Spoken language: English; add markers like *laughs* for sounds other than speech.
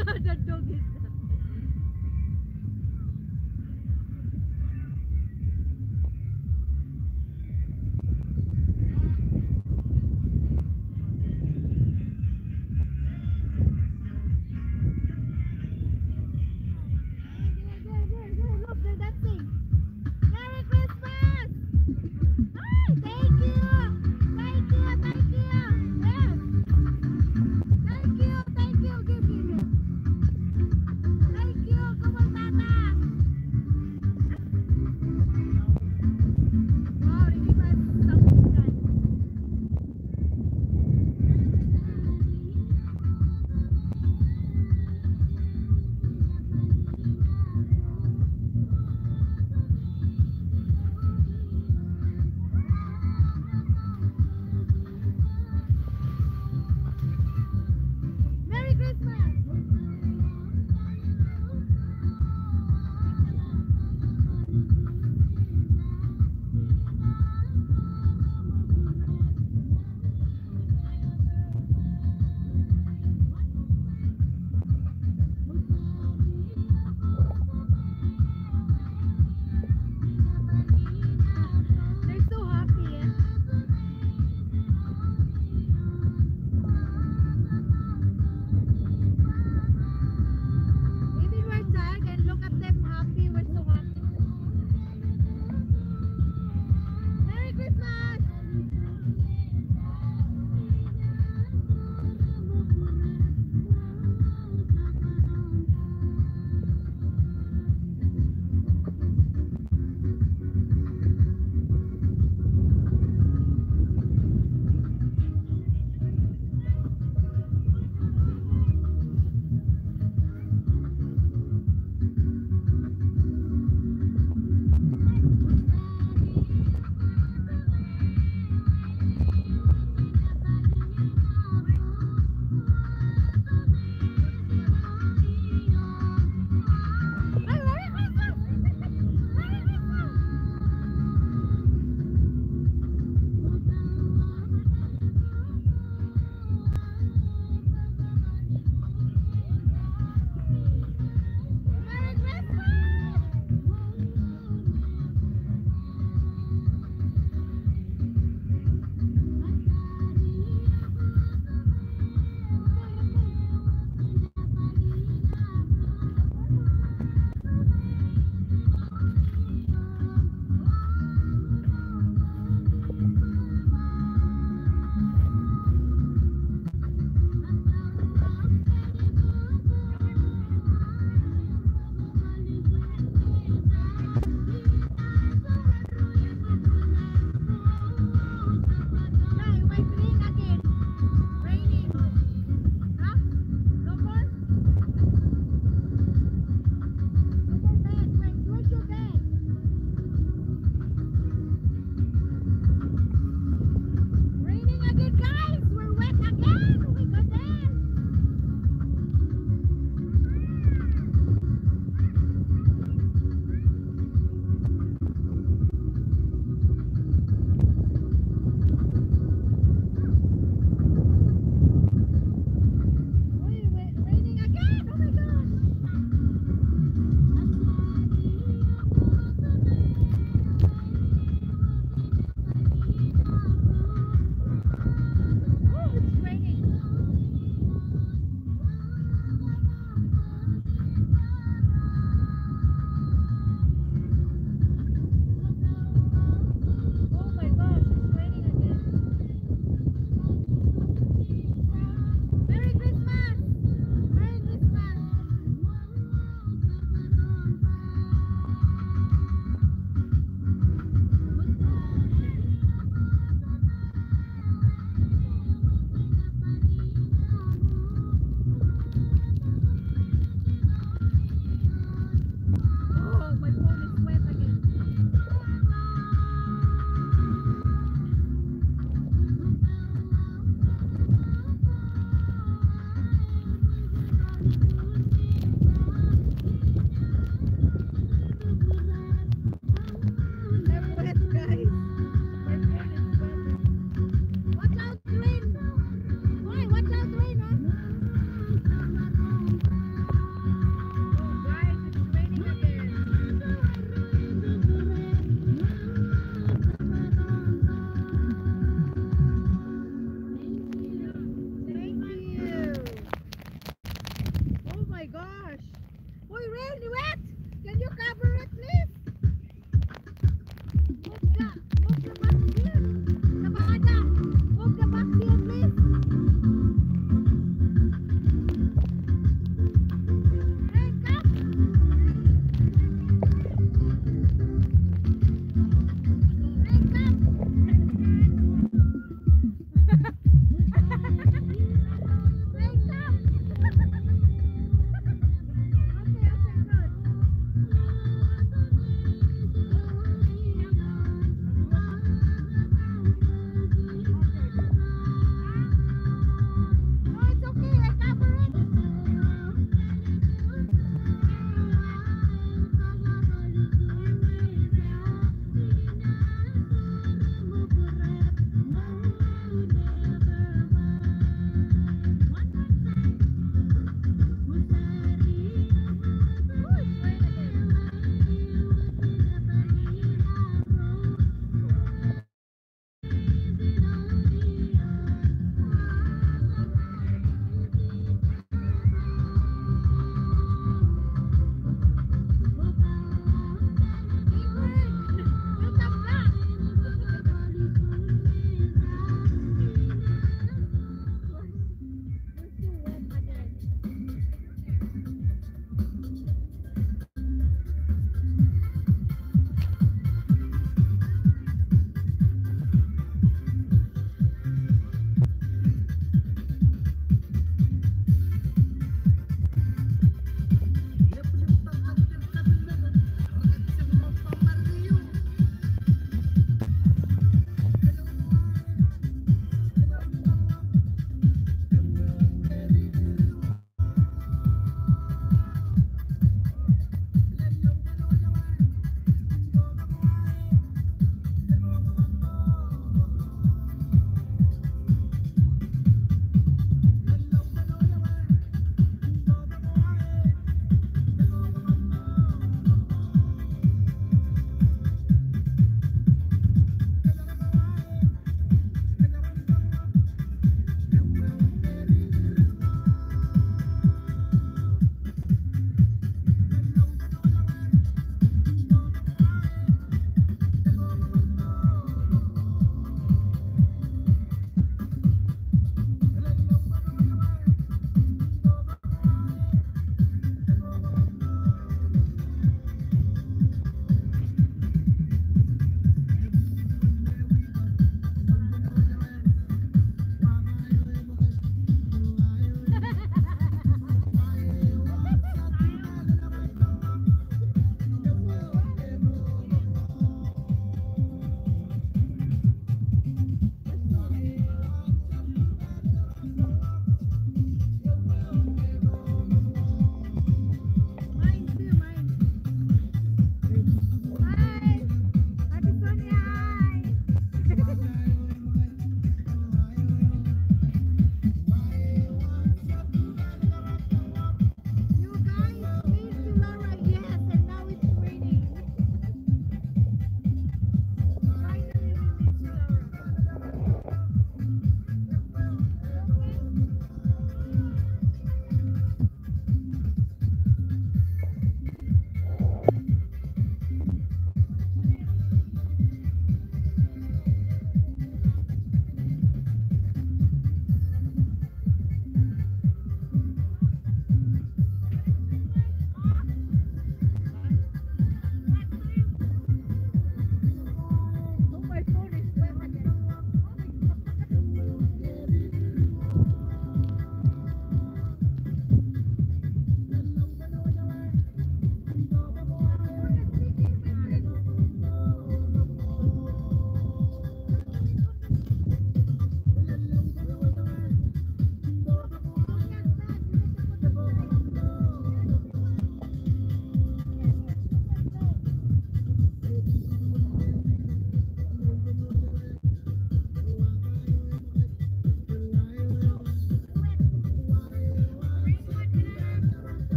*laughs* that dog is